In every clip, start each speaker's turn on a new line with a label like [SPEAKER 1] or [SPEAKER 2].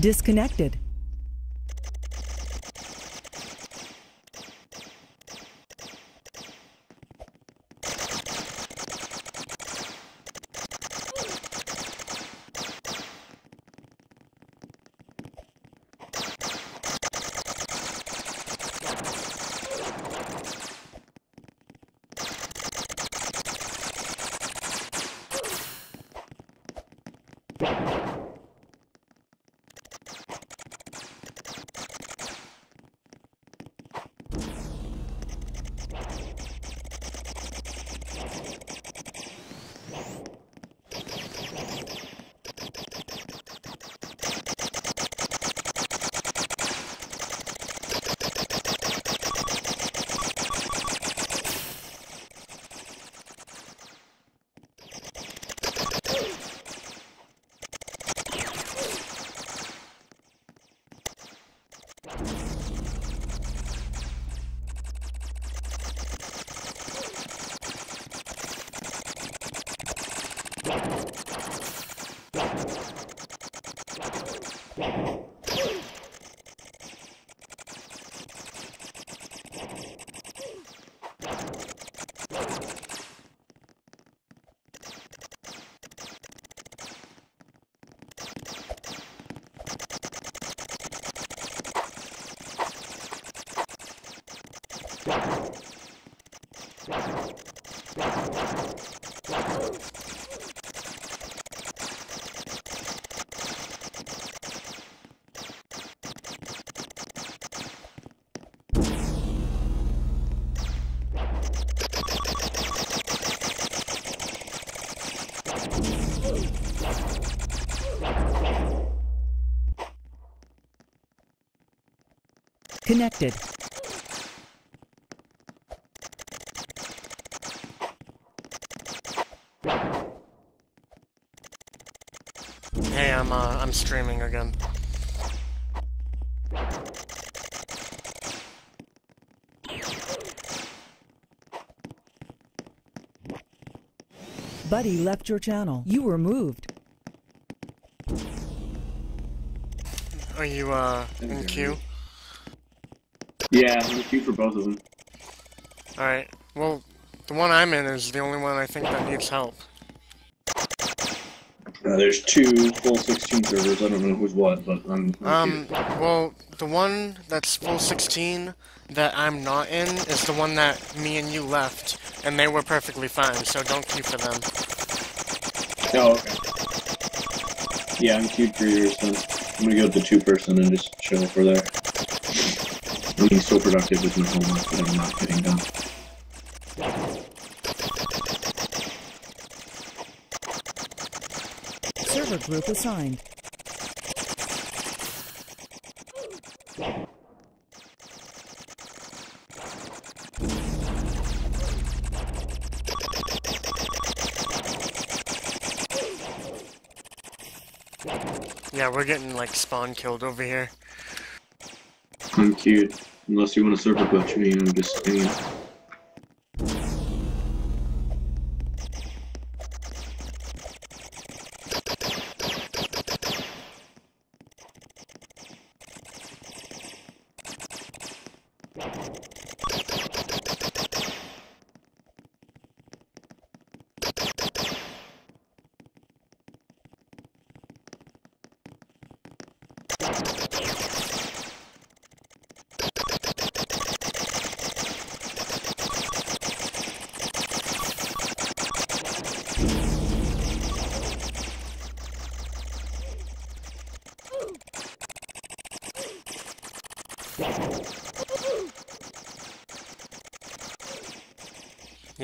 [SPEAKER 1] Disconnected. Connected.
[SPEAKER 2] Hey, I'm uh, I'm streaming again.
[SPEAKER 1] Buddy left your channel. You were moved.
[SPEAKER 2] Are you uh in queue?
[SPEAKER 3] Yeah, I'm in queue for both of them.
[SPEAKER 2] All right. Well, the one I'm in is the only one I think that needs help.
[SPEAKER 3] Uh, there's two full 16 servers. I don't know who's what, but I'm. I'm
[SPEAKER 2] Um,
[SPEAKER 3] queued.
[SPEAKER 2] well, the one that's full 16 that I'm not in is the one that me and you left, and they were perfectly fine, so don't queue for them.
[SPEAKER 3] Oh, okay. Yeah, I'm queued for yours then. I'm gonna go to the two person and just chill for there. I'm being so productive with my homework that I'm not getting done.
[SPEAKER 1] Server group assigned.
[SPEAKER 2] We're getting like spawn killed over here.
[SPEAKER 3] I'm cute. Unless you want to server glitch me, I'm just hanging.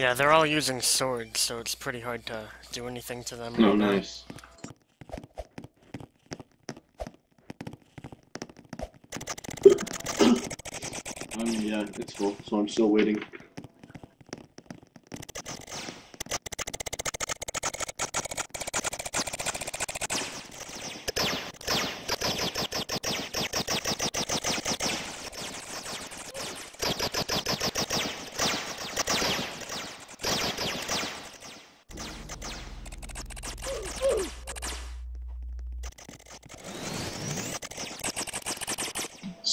[SPEAKER 2] Yeah, they're all using swords, so it's pretty hard to do anything to them.
[SPEAKER 3] Oh, nice. Um, yeah, it's full, so I'm still waiting.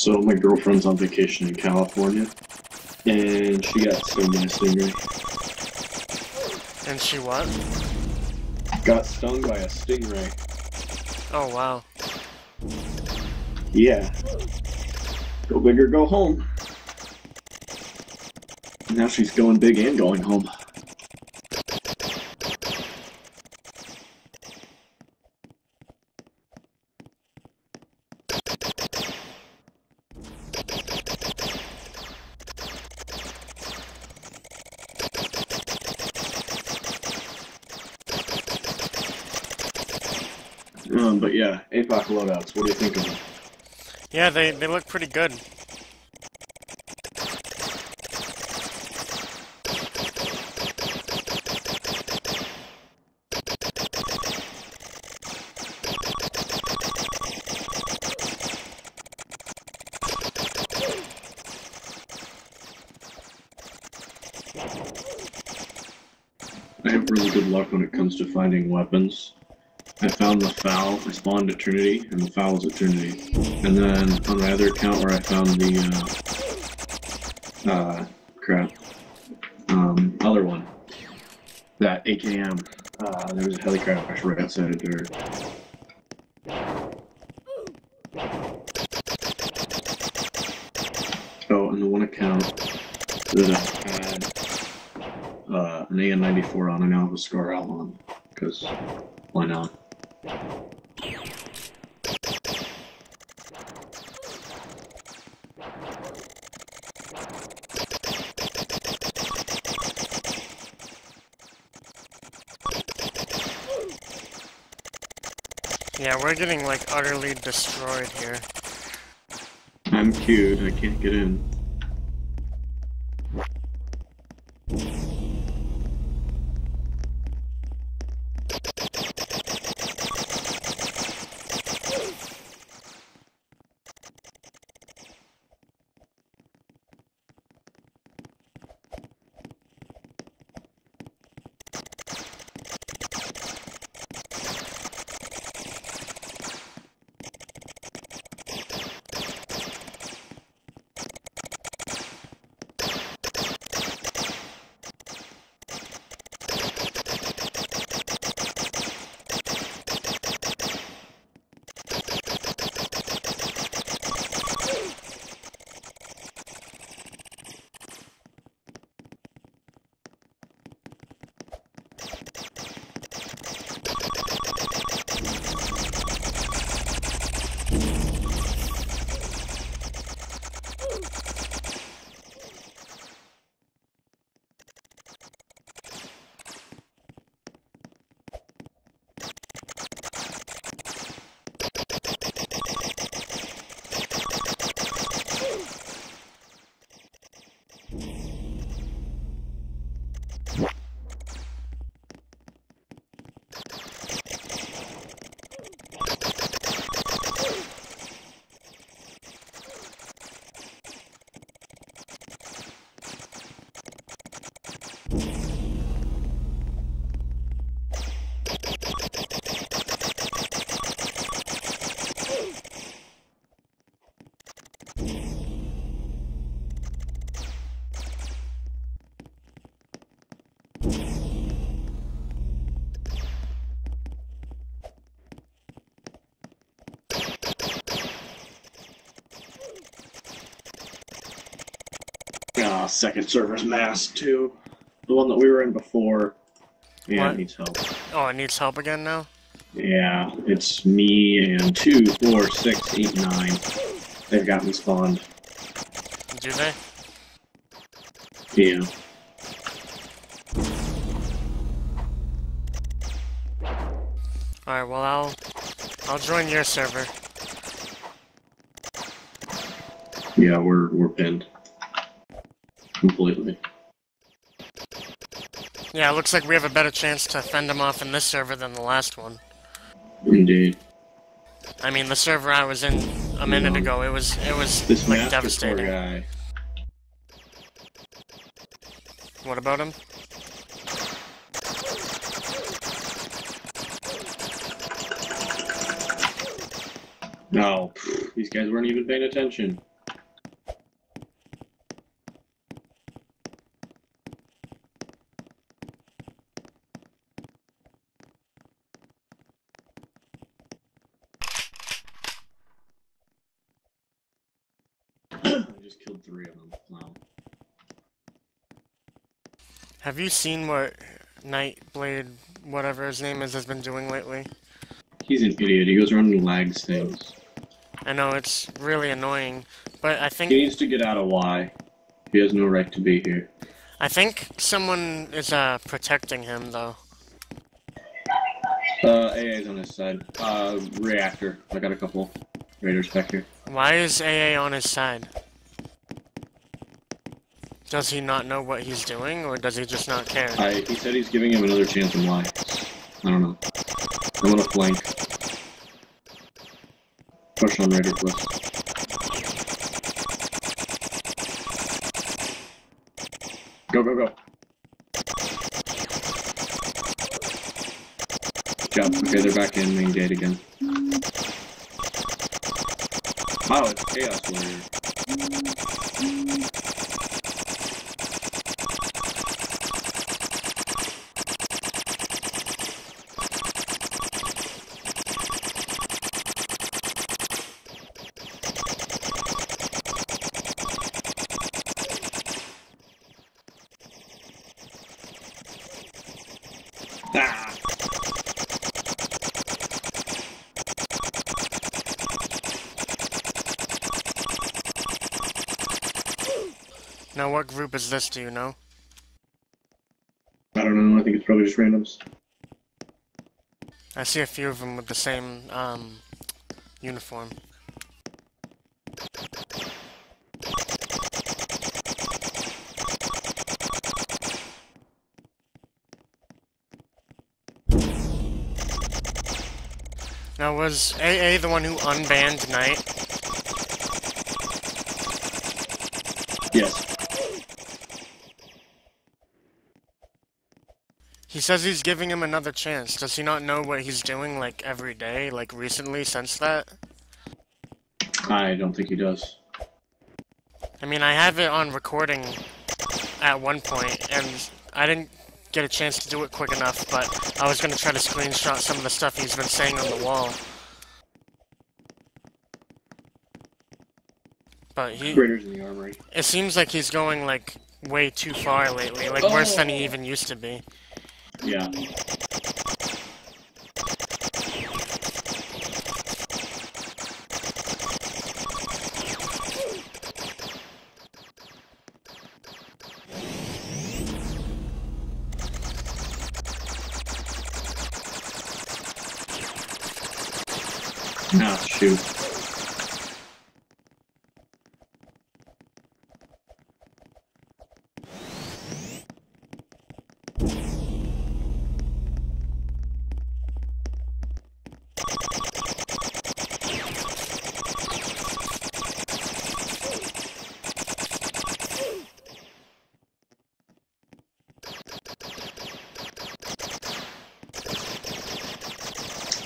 [SPEAKER 3] So my girlfriend's on vacation in California, and she got stung by a stingray.
[SPEAKER 2] And she what?
[SPEAKER 3] Got stung by a stingray.
[SPEAKER 2] Oh wow.
[SPEAKER 3] Yeah. Go big or go home. Now she's going big and going home. Um, but yeah, APOC loadouts. What do you think of them?
[SPEAKER 2] Yeah, they, they look pretty good.
[SPEAKER 3] I have really good luck when it comes to finding weapons. The FAL, I spawned at Trinity, and the FAL was at Trinity. And then on my other account where I found the, uh, uh, crap, um, other one, that AKM, uh, there was a heli crash right outside of dirt. Oh, and the one account that I had uh, an AN94 on, I now have a Scar Out on, because why not?
[SPEAKER 2] Yeah, we're getting like utterly destroyed here.
[SPEAKER 3] I'm queued, I can't get in. Ah, second server's masked too. The one that we were in before. Yeah,
[SPEAKER 2] What?
[SPEAKER 3] it needs help.
[SPEAKER 2] Oh, it needs help again now?
[SPEAKER 3] Yeah, it's me and two, four, six, eight, nine. They've got me spawned.
[SPEAKER 2] Do they?
[SPEAKER 3] Yeah.
[SPEAKER 2] Alright, well I'll I'll join your server.
[SPEAKER 3] Yeah, we're we're pinned. Completely.
[SPEAKER 2] Yeah, it looks like we have a better chance to fend them off in this server than the last one.
[SPEAKER 3] Indeed.
[SPEAKER 2] I mean, the server I was in a minute ago, it was it was
[SPEAKER 3] This
[SPEAKER 2] like devastating.
[SPEAKER 3] guy.
[SPEAKER 2] What about him?
[SPEAKER 3] No, these guys weren't even paying attention.
[SPEAKER 2] Have you seen what Nightblade, whatever his name is, has been doing lately?
[SPEAKER 3] He's an idiot. He goes around and lags things.
[SPEAKER 2] I know it's really annoying, but I think...
[SPEAKER 3] He needs to get out of Y. He has no right to be here.
[SPEAKER 2] I think someone is uh protecting him though.
[SPEAKER 3] Uh, AA's on his side. Uh, reactor. I got a couple raiders back here.
[SPEAKER 2] Why is AA on his side? Does he not know what he's doing, or does he just not care?
[SPEAKER 3] I, he said he's giving him another chance in I don't know. I'm gonna flank. Push on Raider Quest. Go, go, go. Job. Okay, they're back in main gate again. Wow, it's Chaos Warrior. Ah!
[SPEAKER 2] Now, what group is this? Do you know?
[SPEAKER 3] I don't know. I think it's probably just randoms.
[SPEAKER 2] I see a few of them with the same um uniform. Now, was AA the one who unbanned Knight?
[SPEAKER 3] Yes.
[SPEAKER 2] Says he's giving him another chance. Does he not know what he's doing, like, every day, like, recently, since that?
[SPEAKER 3] I don't think he does.
[SPEAKER 2] I mean, I have it on recording at one point, and I didn't get a chance to do it quick enough, but I was gonna try to screenshot some of the stuff he's been saying on the wall. But he,
[SPEAKER 3] Raiders in the armory.
[SPEAKER 2] it seems like he's going, like, way too far lately, like, worse than he oh. even used to be.
[SPEAKER 3] Yeah. Ah, shoot.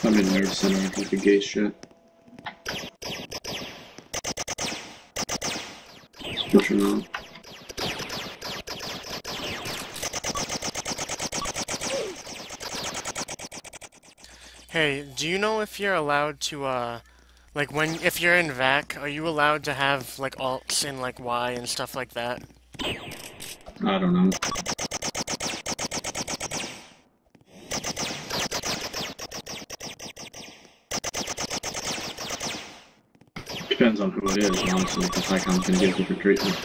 [SPEAKER 3] I'm in nerve center with the gay shit. Pushing on.
[SPEAKER 2] Hey, do you know if you're allowed to, uh, like, when, if you're in VAC, are you allowed to have, like, alts in, like, Y and stuff like that?
[SPEAKER 3] I don't know. Depends on it is, honestly, because Icon's gonna get different treatment.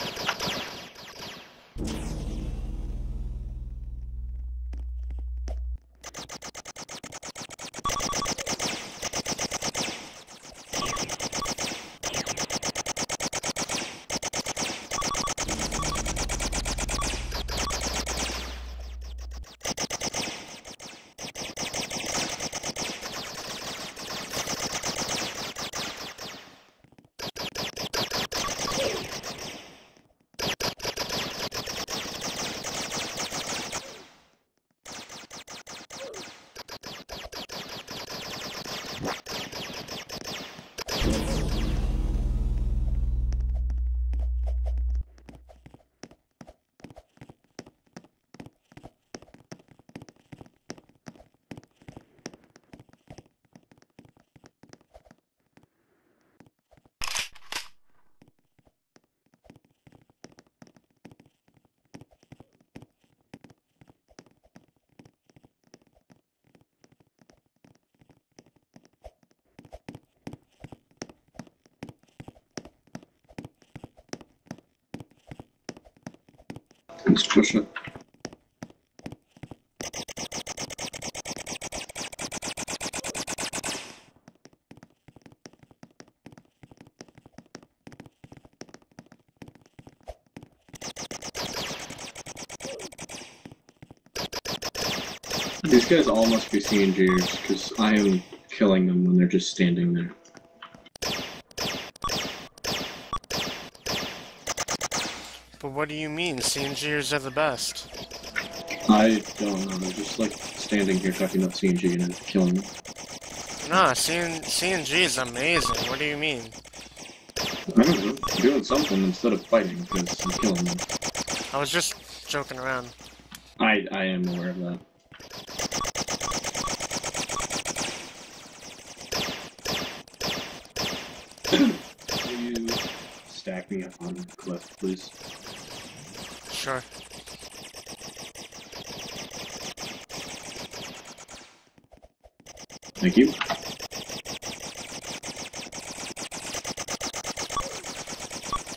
[SPEAKER 3] These guys all must be CNGers, because I am killing them when they're just standing there.
[SPEAKER 2] But what do you mean? CNGers are the best.
[SPEAKER 3] I don't know, they're just like standing here talking about CNG and I'm killing them.
[SPEAKER 2] Nah, CN CNG is amazing. What do you mean?
[SPEAKER 3] I don't know, doing something instead of fighting, because I'm killing them.
[SPEAKER 2] I was just joking around.
[SPEAKER 3] I, I am aware of that. Will you stack me up on the cliff, please?
[SPEAKER 2] Sure.
[SPEAKER 3] Thank you.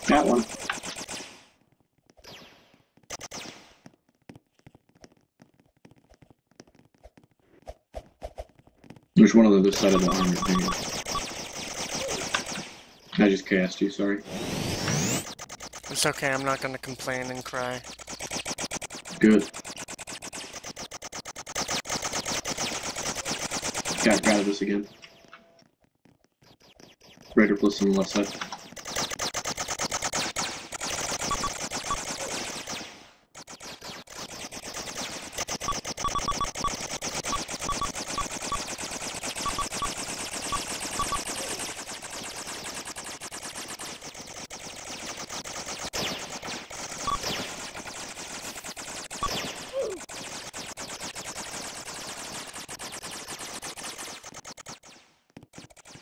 [SPEAKER 3] Got one. There's one on the other side of the armor thing. I just cast you, sorry.
[SPEAKER 2] It's okay, I'm not gonna complain and cry.
[SPEAKER 3] Good. Got got this again. Right or plus on the left side.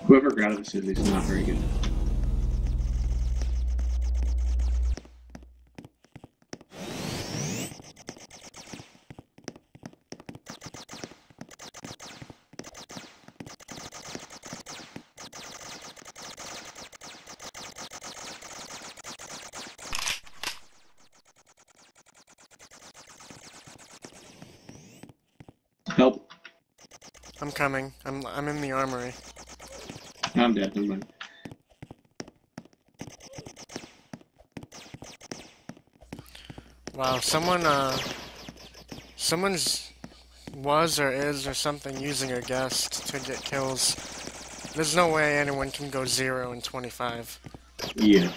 [SPEAKER 3] Whoever Gravis is, he's not very good. Help.
[SPEAKER 2] I'm coming. I'm I'm in the armory.
[SPEAKER 3] I'm dead, never mind.
[SPEAKER 2] Wow, someone uh someone's was or is or something using a guest to get kills. There's no way anyone can go zero and twenty-five.
[SPEAKER 3] Yeah.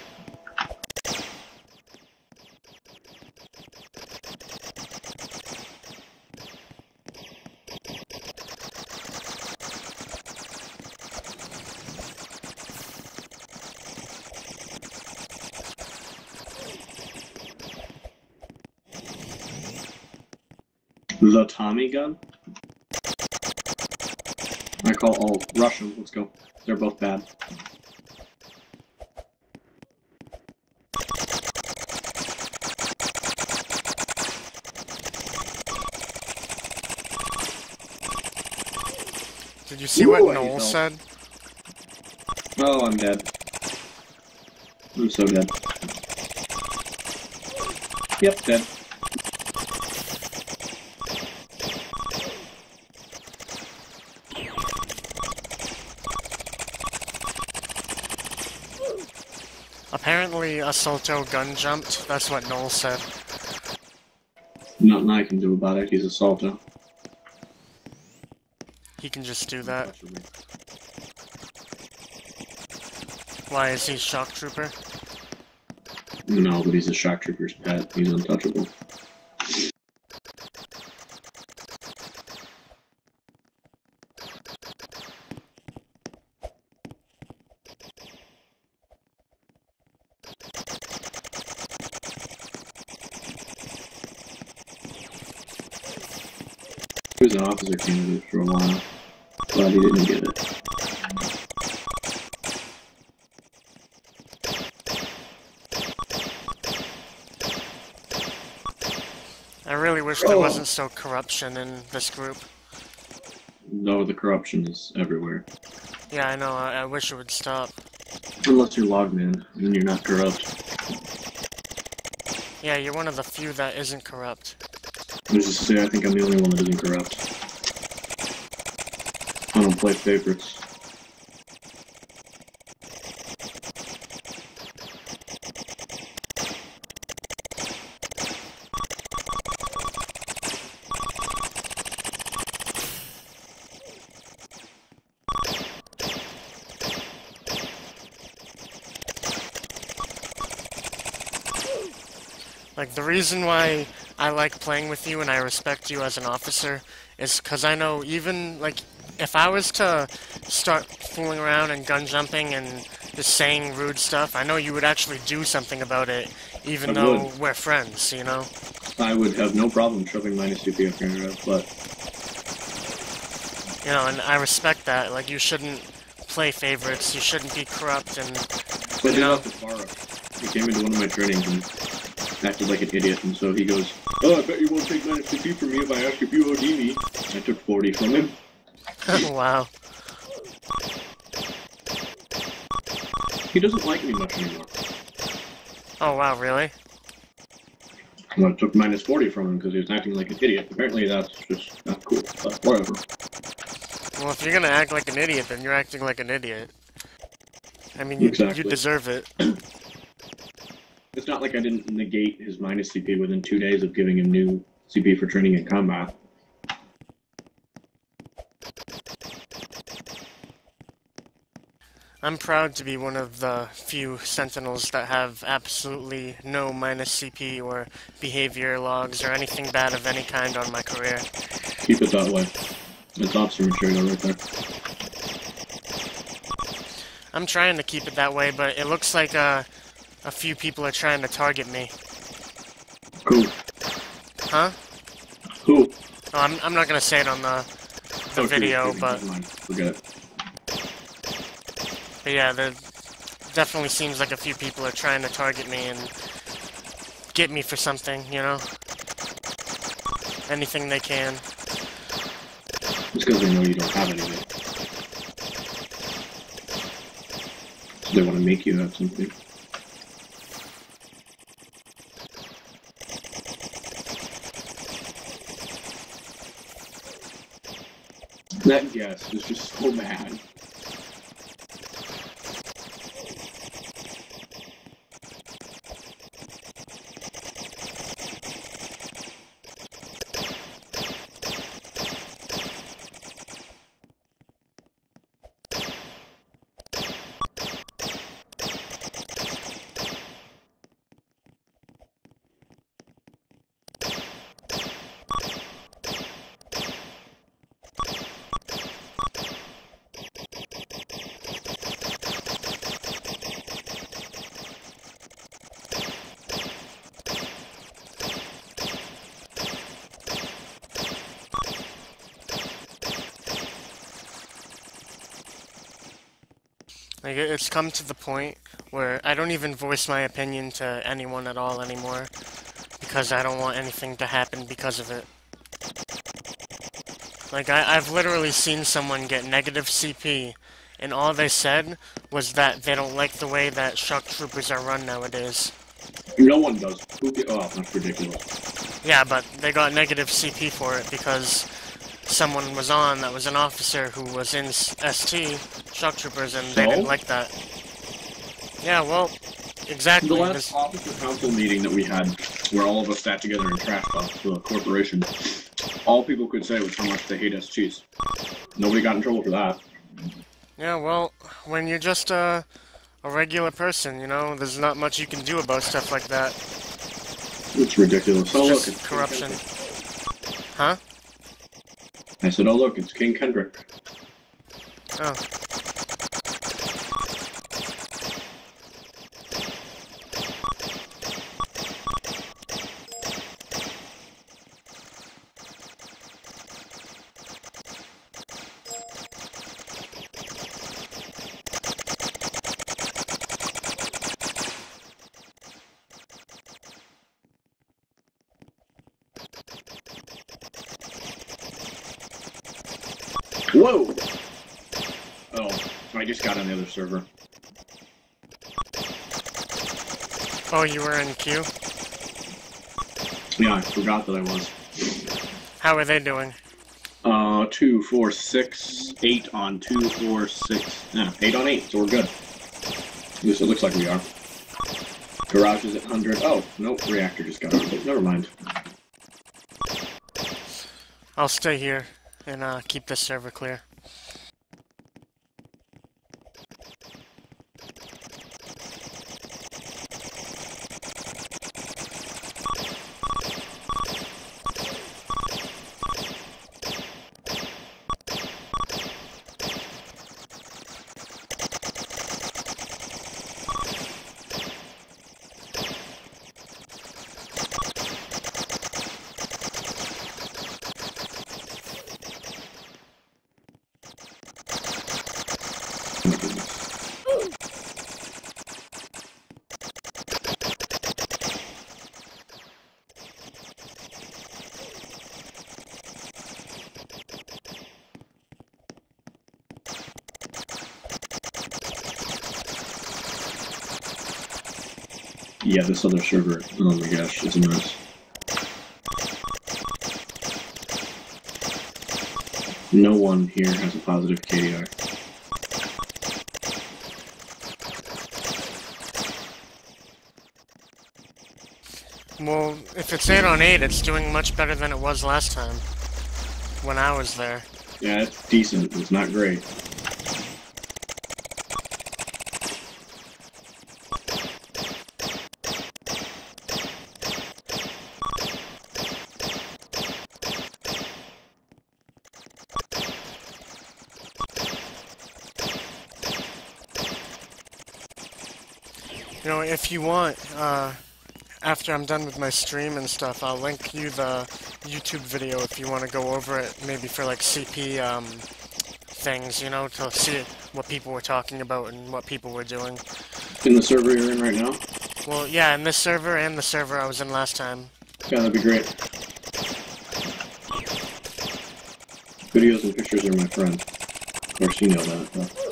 [SPEAKER 3] The Tommy gun? Call all oh, Russian. Let's go. They're both bad.
[SPEAKER 2] Did you see
[SPEAKER 3] Ooh,
[SPEAKER 2] what Noel said?
[SPEAKER 3] Oh, I'm dead. I'm so dead. Yep, dead.
[SPEAKER 2] Apparently, Assalto gun jumped. That's what Noel said.
[SPEAKER 3] Nothing I can do about it. He's a salto.
[SPEAKER 2] He can just do that. Why is he a shock trooper?
[SPEAKER 3] No, but he's a shock trooper's pet. He's untouchable. Officer candidate for a while. Glad he didn't get it.
[SPEAKER 2] I really wish there
[SPEAKER 3] Oh.
[SPEAKER 2] wasn't so corruption in this group.
[SPEAKER 3] No, the corruption is everywhere.
[SPEAKER 2] Yeah, I know. I, I wish it would stop.
[SPEAKER 3] Unless you're Logman, then you're not corrupt.
[SPEAKER 2] Yeah, you're one of the few that isn't corrupt.
[SPEAKER 3] I was just say, I think I'm the only one that isn't corrupt. I don't play favorites.
[SPEAKER 2] Like, the reason why I like playing with you and I respect you as an officer is because I know even, like, if I was to start fooling around and gun jumping and just saying rude stuff, I know you would actually do something about it, even
[SPEAKER 3] I
[SPEAKER 2] though
[SPEAKER 3] would.
[SPEAKER 2] we're friends, you know?
[SPEAKER 3] I would have no problem shoving minus CP up your ass, but
[SPEAKER 2] You know, and I respect that. Like, you shouldn't play favorites, you shouldn't be corrupt, and,
[SPEAKER 3] but
[SPEAKER 2] you know.
[SPEAKER 3] He came into one of my trainings and acted like an idiot, and so he goes, "Oh, I bet you won't take minus CP from me if I ask if you OD me." I took 40 from him.
[SPEAKER 2] wow.
[SPEAKER 3] He doesn't like me much anymore.
[SPEAKER 2] Oh, wow, really?
[SPEAKER 3] Well, I took minus 40 from him because he was acting like an idiot. Apparently, that's just not cool. But whatever.
[SPEAKER 2] Well, if you're gonna act like an idiot, then you're acting like an idiot. I mean, you,
[SPEAKER 3] Exactly.
[SPEAKER 2] you deserve it.
[SPEAKER 3] It's not like I didn't negate his minus CP within two days of giving him new CP for training in combat.
[SPEAKER 2] I'm proud to be one of the few Sentinels that have absolutely no minus CP or behavior logs or anything bad of any kind on my career.
[SPEAKER 3] Keep it that way. It's officer material right there.
[SPEAKER 2] I'm trying to keep it that way, but it looks like uh, a few people are trying to target me.
[SPEAKER 3] Cool.
[SPEAKER 2] Huh?
[SPEAKER 3] Who?
[SPEAKER 2] Oh, I'm, I'm not gonna say it on the, the
[SPEAKER 3] Oh,
[SPEAKER 2] video, but,
[SPEAKER 3] Forget it.
[SPEAKER 2] But yeah, there definitely seems like a few people are trying to target me and get me for something, you know? Anything they can.
[SPEAKER 3] It's because they know you don't have anything. So they want to make you have something. That guess is just so mad.
[SPEAKER 2] Like, it's come to the point where I don't even voice my opinion to anyone at all anymore because I don't want anything to happen because of it. Like, I, I've literally seen someone get negative CP, and all they said was that they don't like the way that shock troopers are run nowadays.
[SPEAKER 3] No one does. Who oh, that's ridiculous.
[SPEAKER 2] Yeah, but they got negative CP for it because someone was on that was an officer who was in ST, shock troopers, and they
[SPEAKER 3] So?
[SPEAKER 2] didn't like that. Yeah, well, exactly.
[SPEAKER 3] The
[SPEAKER 2] this-
[SPEAKER 3] last officer council meeting that we had, where all of us sat together in trash talk the corporation, all people could say was how much they hate SGs. Nobody got in trouble for that.
[SPEAKER 2] Yeah, well, when you're just a, a regular person, you know, there's not much you can do about stuff like that.
[SPEAKER 3] It's ridiculous. Oh, look, it's
[SPEAKER 2] corruption. Huh?
[SPEAKER 3] I said, oh, look, it's King Kendrick.
[SPEAKER 2] Oh.
[SPEAKER 3] Whoa! Oh, I just got on the other server.
[SPEAKER 2] Oh, you were in queue?
[SPEAKER 3] Yeah, I forgot that I was.
[SPEAKER 2] How are they doing?
[SPEAKER 3] Uh, two, four, six, eight on two, four, six. Yeah, eight on eight, so we're good. At least it looks like we are. Garage is at 100. Oh, nope, reactor just got on. Never mind.
[SPEAKER 2] I'll stay here and uh, keep this server clear.
[SPEAKER 3] Oh my goodness. Yeah, this other server. Oh my gosh, it's a mess. No one here has a positive KDR.
[SPEAKER 2] Well, if it's 8 on 8, it's doing much better than it was last time. When I was there.
[SPEAKER 3] Yeah, it's decent. It's not great.
[SPEAKER 2] You know, if you want, uh, after I'm done with my stream and stuff, I'll link you the YouTube video if you want to go over it, maybe for like CP um, things, you know, to see what people were talking about and what people were doing.
[SPEAKER 3] In the server you're in right now?
[SPEAKER 2] Well, yeah, in this server and the server I was in last time.
[SPEAKER 3] Yeah, that'd be great. Videos and pictures are my friend. Of course, you know that. But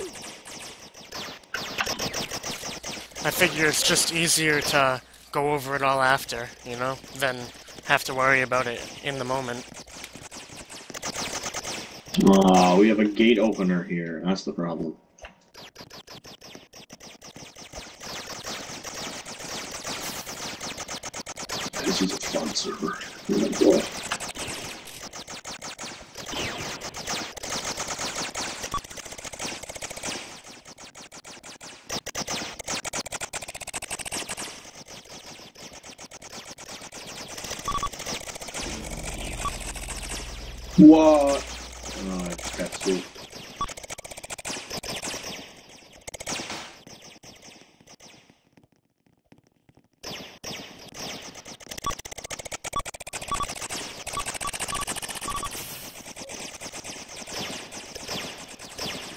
[SPEAKER 2] I figure it's just easier to go over it all after, you know, than have to worry about it in the moment.
[SPEAKER 3] Oh, we have a gate opener here. That's the problem. This is a fun server. Oh my God. What? Oh, I just got spooked.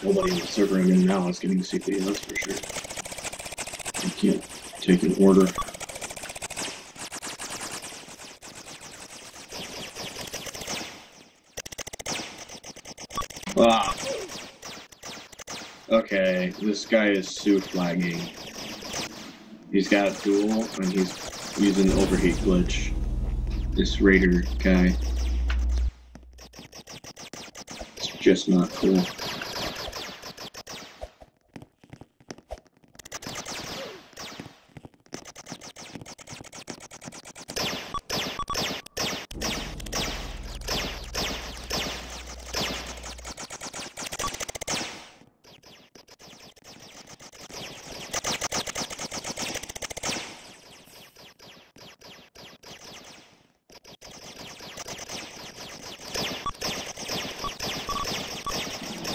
[SPEAKER 3] Nobody in the server I'm now is getting CP, that's for sure. I can't take an order. Ah. Okay, this guy is Sue flagging. He's got dual and he's using the overheat glitch. This raider guy. It's just not cool.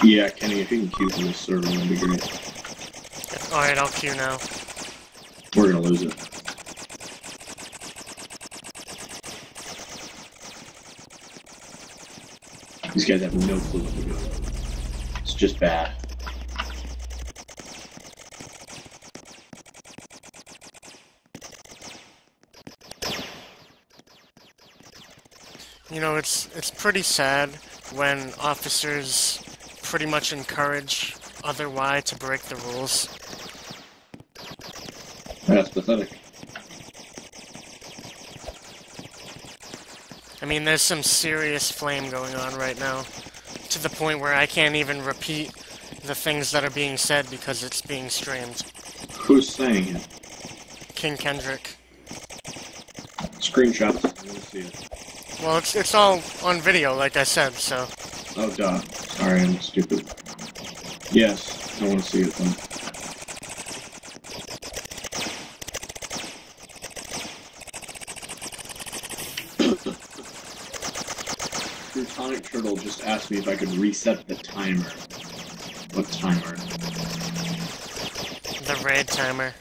[SPEAKER 3] Yeah, Kenny, if you can queue for this server, that'd be great.
[SPEAKER 2] I'll now.
[SPEAKER 3] We're gonna lose it. These guys have no clue what they're doing. It's just bad.
[SPEAKER 2] You know, it's it's pretty sad when officers pretty much encourage other Y to break the rules.
[SPEAKER 3] That's pathetic.
[SPEAKER 2] I mean, there's some serious flame going on right now, to the point where I can't even repeat the things that are being said because it's being streamed.
[SPEAKER 3] Who's saying it?
[SPEAKER 2] King Kendrick.
[SPEAKER 3] Screenshots. I want see it.
[SPEAKER 2] Well, it's it's all on video, like I said. So
[SPEAKER 3] Oh, duh. Sorry, I'm stupid. Yes, I want to see it then. Asked me if I could reset the timer. What timer?
[SPEAKER 2] the red timer.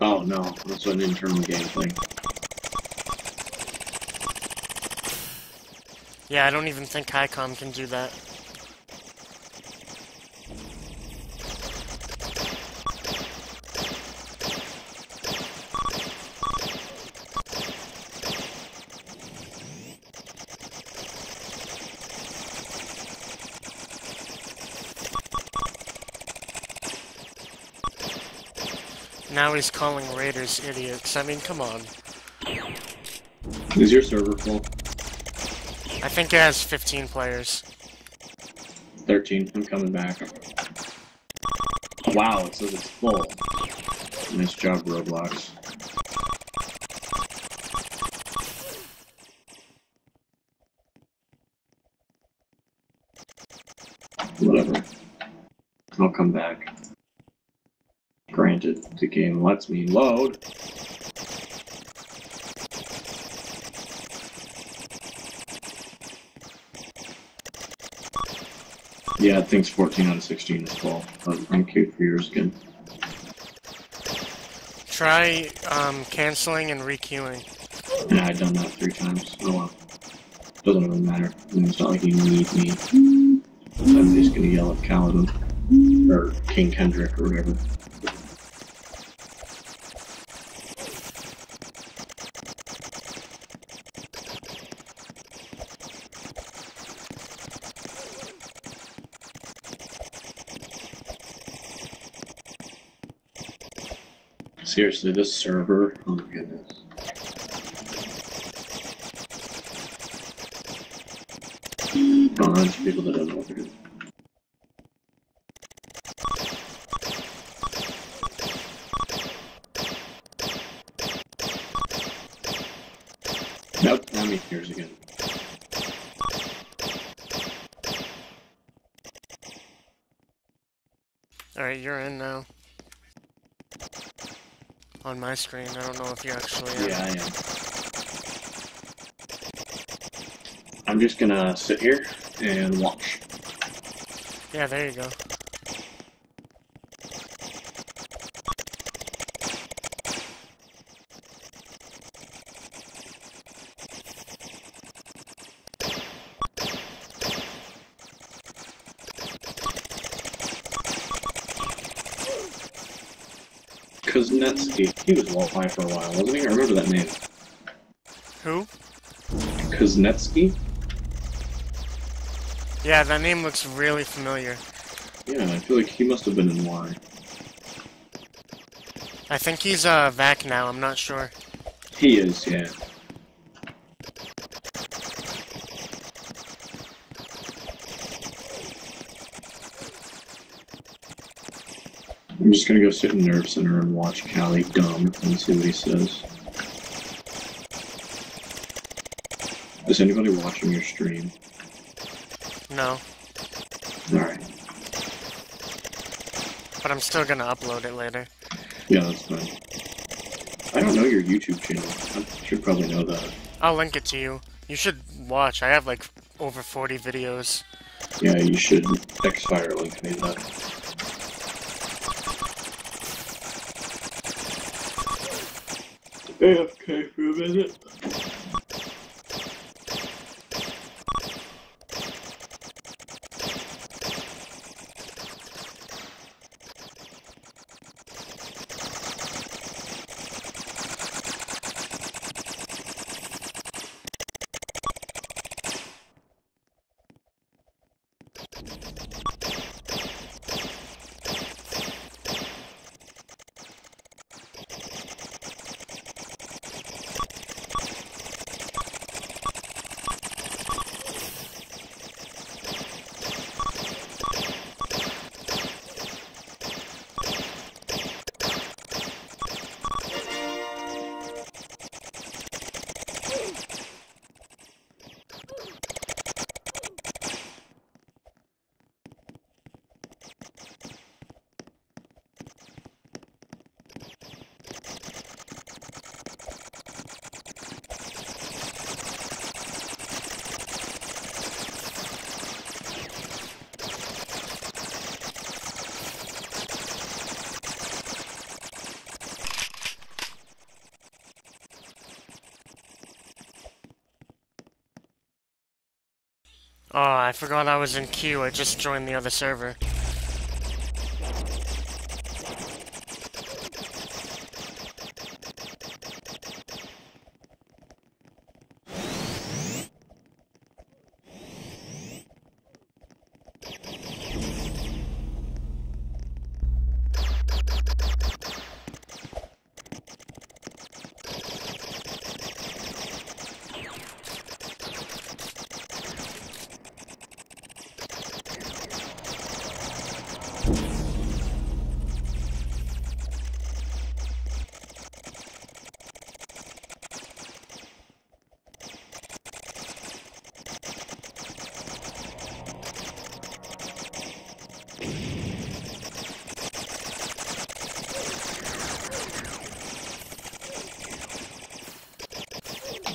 [SPEAKER 3] Oh no, that's an internal game thing.
[SPEAKER 2] Yeah, I don't even think Highcom can do that. Calling Raiders idiots. I mean, come on.
[SPEAKER 3] Is your server full?
[SPEAKER 2] I think it has 15 players.
[SPEAKER 3] 13. I'm coming back. Wow, it says it's full. Nice job, Roblox. Whatever. I'll come back. Granted, the game lets me load. Yeah, it thinks 14 out of 16 is full, but I'm queued for yours again.
[SPEAKER 2] Try um, canceling and requeuing.
[SPEAKER 3] Yeah, I've done that three times. Oh well. Doesn't really matter. I mean, it's not like you need me. I'm just gonna yell at Kaladin. Or King Kendrick or whatever. Seriously, this server? Oh my goodness. A bunch of people that don't know what they're doing. Nope, now me yours again.
[SPEAKER 2] Alright, you're in now. On my screen, I don't know if you actually.
[SPEAKER 3] Yeah, I am. I'm just gonna sit here and watch.
[SPEAKER 2] Yeah, there you go.
[SPEAKER 3] Kuznetsky, he was Wi-Fi for a while, wasn't he? I remember that name.
[SPEAKER 2] Who?
[SPEAKER 3] Kuznetsky?
[SPEAKER 2] Yeah, that name looks really familiar.
[SPEAKER 3] Yeah, I feel like he must have been in Y.
[SPEAKER 2] I think he's uh back now, I'm not sure.
[SPEAKER 3] He is, yeah. I'm just gonna go sit in Nerve Center and watch Kaladin and see what he says. Is anybody watching your stream?
[SPEAKER 2] No.
[SPEAKER 3] Alright.
[SPEAKER 2] But I'm still gonna upload it later.
[SPEAKER 3] Yeah, that's fine. I don't know your YouTube channel. I should probably know that.
[SPEAKER 2] I'll link it to you. You should watch. I have like over 40 videos.
[SPEAKER 3] Yeah, you should X-Fire link me that. AFK for a minute.
[SPEAKER 2] Oh, I forgot I was in queue. I just joined the other server.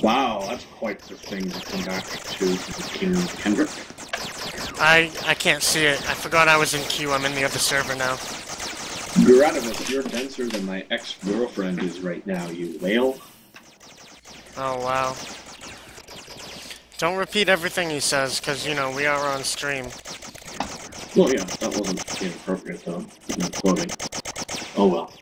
[SPEAKER 3] Wow, that's quite the thing to come back to King Kendrick.
[SPEAKER 2] I I can't see it. I forgot I was in queue. I'm in the other server now.
[SPEAKER 3] You're out of a pure denser than my ex-girlfriend is right now, you whale.
[SPEAKER 2] Oh wow. Don't repeat everything he says, because, you know, we are on stream.
[SPEAKER 3] Well, yeah, that wasn't inappropriate, though. Quoting. Oh well.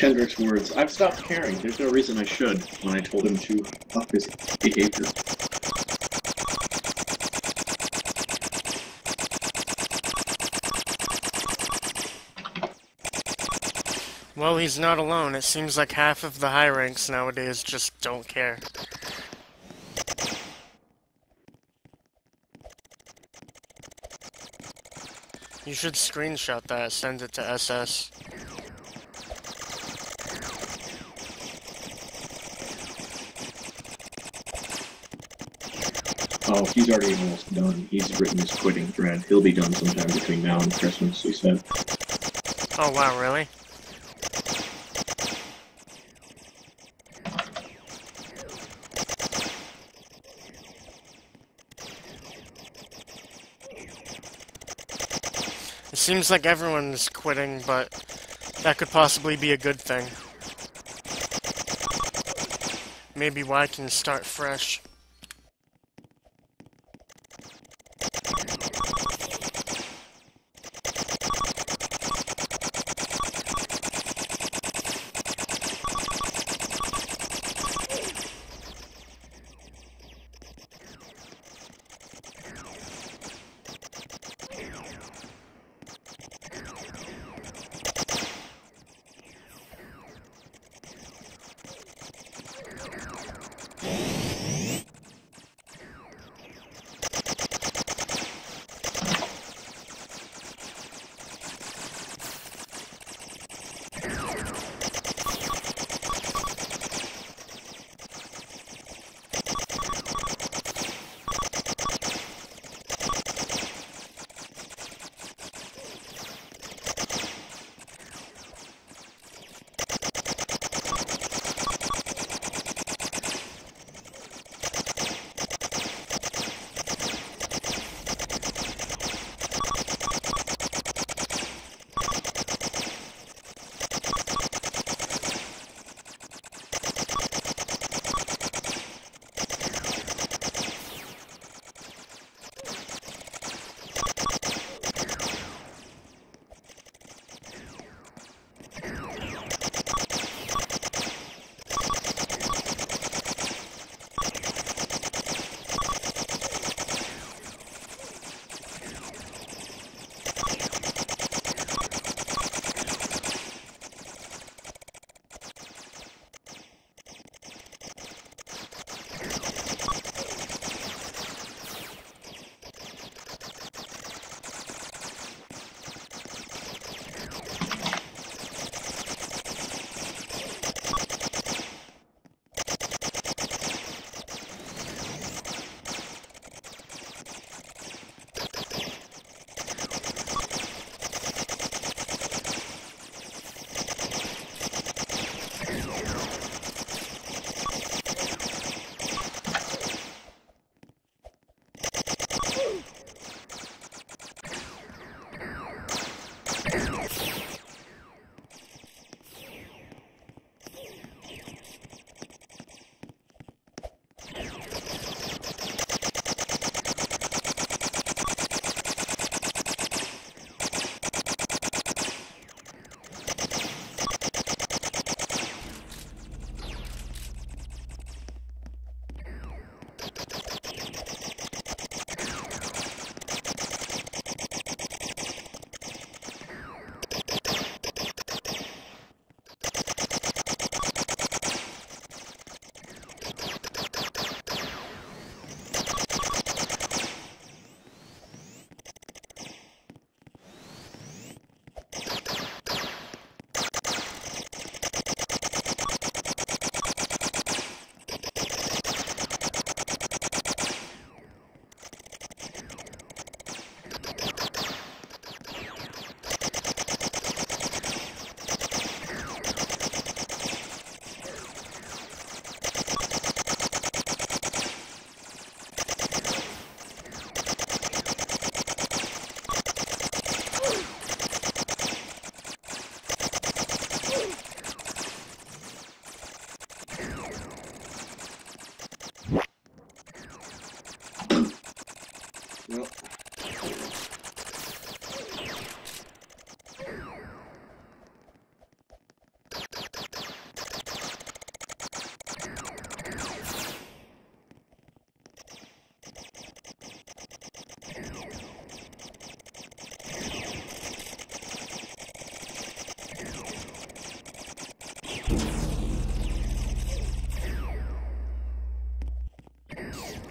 [SPEAKER 3] Kendrick's words. I've stopped caring. There's no reason I should when I told him to up his behavior.
[SPEAKER 2] Well, he's not alone. It seems like half of the high ranks nowadays just don't care. You should screenshot that, send it to SS.
[SPEAKER 3] Oh, he's already almost done. He's written his quitting thread. He'll be done sometime between now and Christmas, he said.
[SPEAKER 2] Oh wow, really? It seems like everyone's quitting, but that could possibly be a good thing. Maybe Y can start fresh.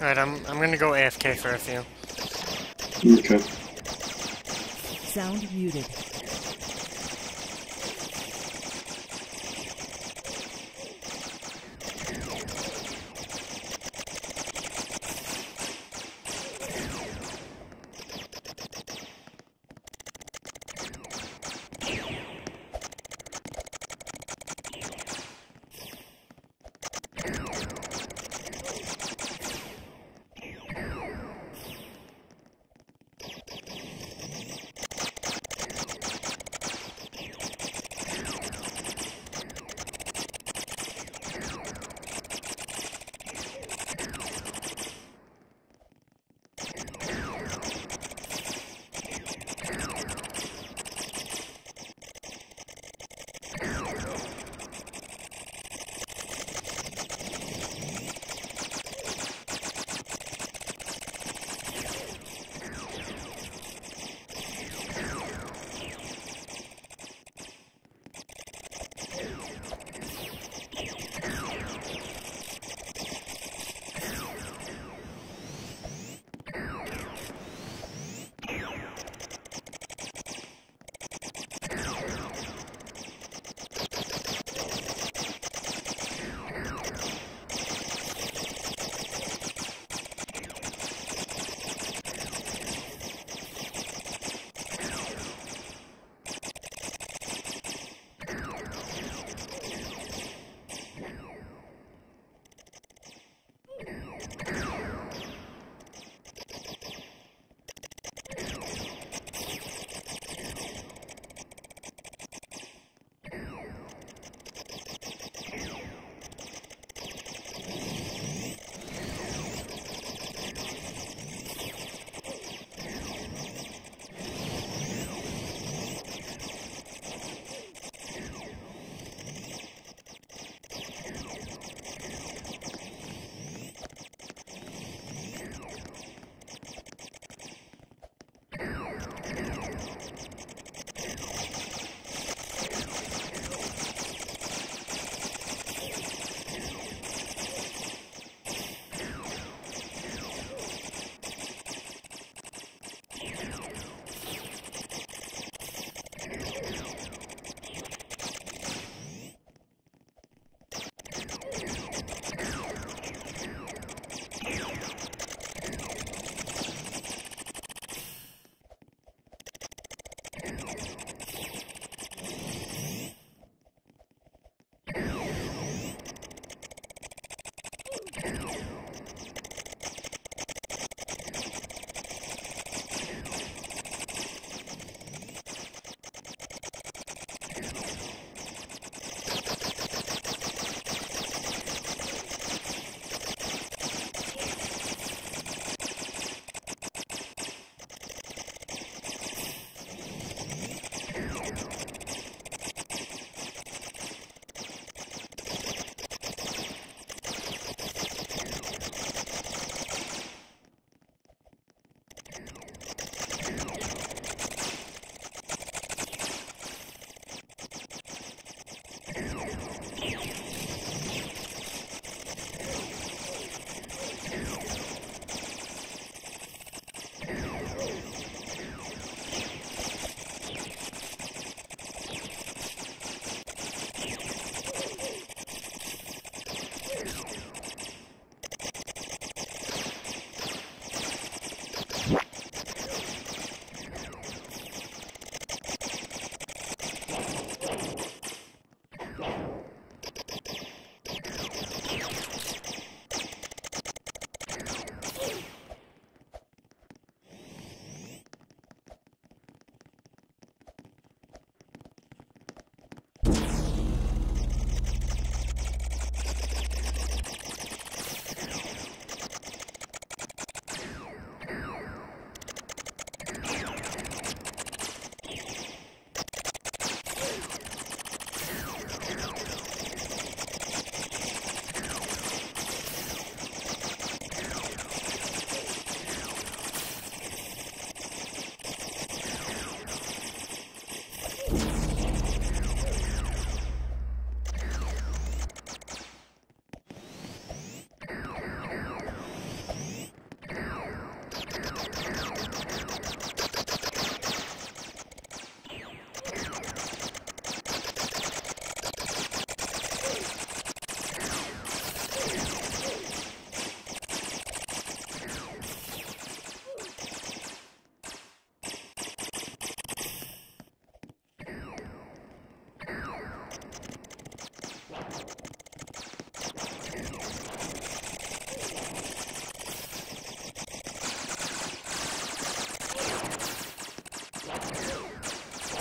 [SPEAKER 2] Alright, I'm I'm gonna go AFK for a few.
[SPEAKER 3] Okay.
[SPEAKER 1] Sound muted.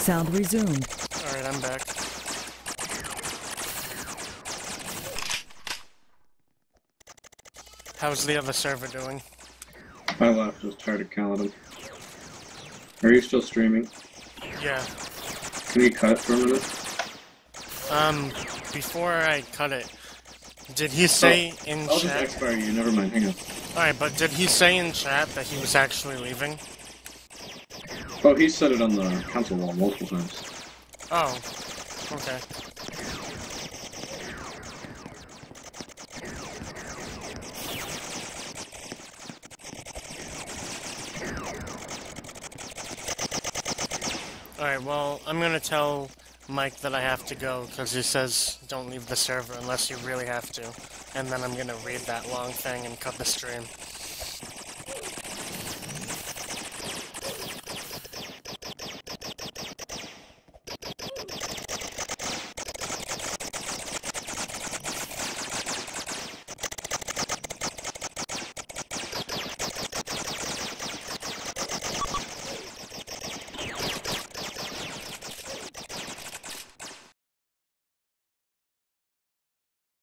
[SPEAKER 1] Sound resumed.
[SPEAKER 2] Alright, I'm back. How's the other server doing?
[SPEAKER 3] I left. I was tired of Kaladin. Are you still streaming?
[SPEAKER 2] Yeah.
[SPEAKER 3] Can you cut for a minute?
[SPEAKER 2] Um, before I cut it, did he say in
[SPEAKER 3] I'll just X-Fire you. Never mind. Hang on.
[SPEAKER 2] Alright, but did he say in chat that he was actually leaving?
[SPEAKER 3] Oh, he said it on the council wall multiple times.
[SPEAKER 2] Oh, okay. Alright, well, I'm gonna tell Mike that I have to go, because he says don't leave the server unless you really have to. And then I'm gonna read that long thing and cut the stream.